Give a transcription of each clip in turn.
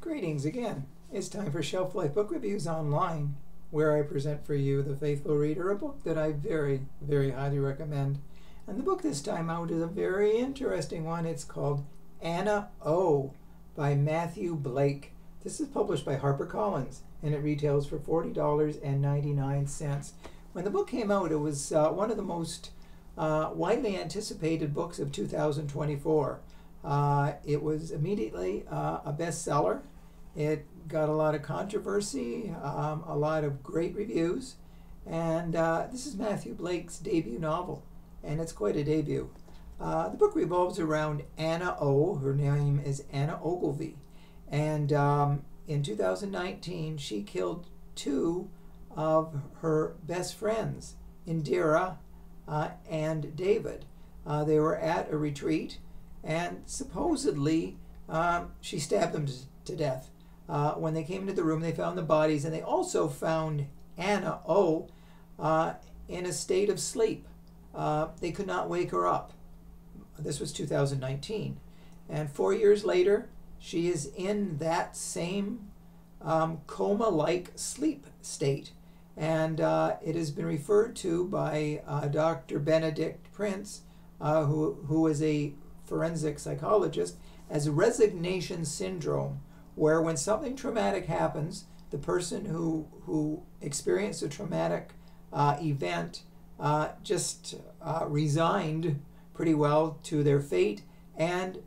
Greetings again. It's time for Shelf Life Book Reviews Online, where I present for you, the faithful reader, a book that I very, very highly recommend. And the book this time out is a very interesting one. It's called Anna O by Matthew Blake. This is published by HarperCollins, and it retails for $40.99. When the book came out, it was uh, one of the most uh, widely anticipated books of 2024. Uh, it was immediately uh, a bestseller. It got a lot of controversy, um, a lot of great reviews, and uh, this is Matthew Blake's debut novel, and it's quite a debut. Uh, the book revolves around Anna O. Her name is Anna Ogilvy, and um, in 2019 she killed two of her best friends, Indira uh, and David. Uh, they were at a retreat and supposedly um, she stabbed them to, death. Uh, when they came into the room, they found the bodies, and they also found Anna O uh, in a state of sleep. Uh, they could not wake her up. This was 2019. And four years later, she is in that same um, coma like sleep state. And uh, it has been referred to by uh, Dr. Benedict Prince, uh, who, who is a forensic psychologist as resignation syndrome, where when something traumatic happens, the person who, who experienced a traumatic uh, event uh, just uh, resigned pretty well to their fate and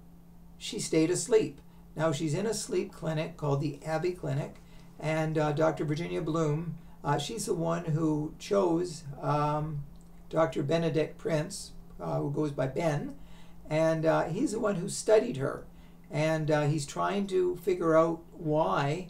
she stayed asleep. Now she's in a sleep clinic called the Abbey Clinic, and uh, Dr. Virginia Bloom, uh, she's the one who chose um, Dr. Benedict Prince, uh, who goes by Ben, and uh, he's the one who studied her. And uh, he's trying to figure out why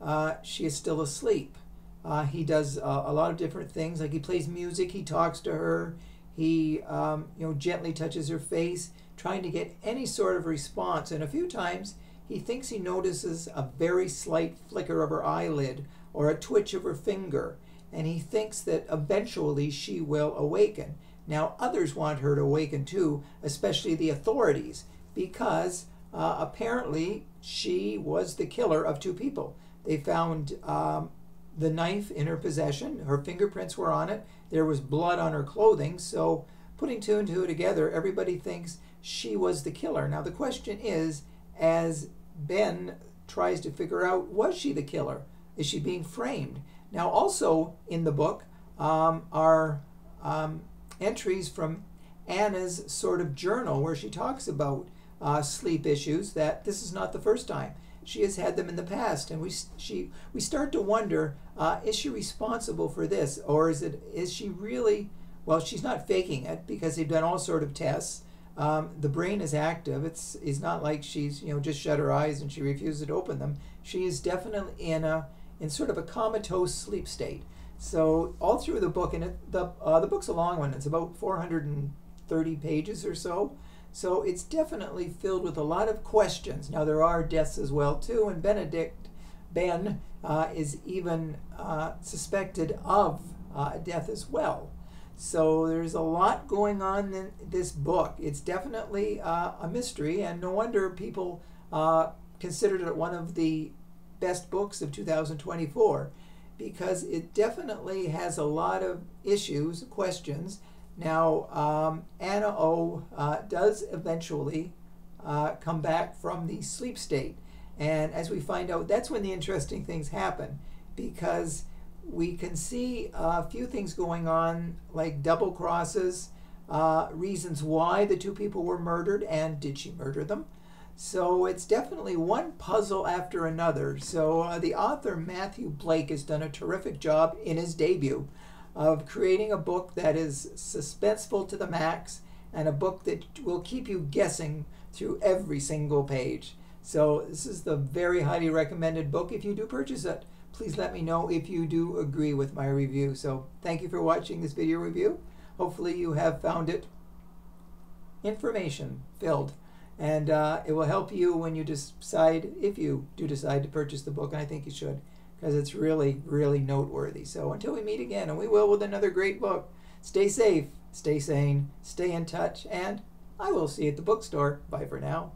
uh, she is still asleep. Uh, he does uh, a lot of different things, like he plays music, he talks to her, he um, you know gently touches her face, trying to get any sort of response. And a few times he thinks he notices a very slight flicker of her eyelid or a twitch of her finger, and he thinks that eventually she will awaken. Now, others want her to awaken too, especially the authorities, because uh, apparently she was the killer of two people. They found um, the knife in her possession, her fingerprints were on it, there was blood on her clothing, so putting two and two together, everybody thinks she was the killer. Now, the question is as Ben tries to figure out, was she the killer? Is she being framed? Now, also in the book um, are um, entries from Anna's sort of journal where she talks about uh, sleep issues. That this is not the first time she has had them in the past, and we she we start to wonder: uh, is she responsible for this, or is it is she really? Well, she's not faking it because they've done all sort of tests. Um, the brain is active. It's it's not like she's you know just shut her eyes and she refuses to open them. She is definitely in a in sort of a comatose sleep state. So all through the book, and it, the uh, the book's a long one. It's about 430 pages or so. So it's definitely filled with a lot of questions. Now there are deaths as well too, and Benedict Ben uh, is even uh, suspected of uh, death as well. So there's a lot going on in this book. It's definitely uh, a mystery, and no wonder people uh, considered it one of the best books of 2024 because it definitely has a lot of issues, questions. Now, um, Anna O uh, does eventually uh, come back from the sleep state. And as we find out, that's when the interesting things happen because we can see a few things going on, like double crosses, uh, reasons why the two people were murdered, and did she murder them? So it's definitely one puzzle after another. So uh, the author, Matthew Blake, has done a terrific job in his debut of creating a book that is suspenseful to the max and a book that will keep you guessing through every single page. So this is the very highly recommended book. If you do purchase it, please let me know if you do agree with my review. So thank you for watching this video review. Hopefully you have found it information filled and uh, it will help you when you decide if you do decide to purchase the book and i think you should because it's really really noteworthy. So until we meet again and we will with another great book stay safe stay sane stay in touch and i will see you at the bookstore. Bye for now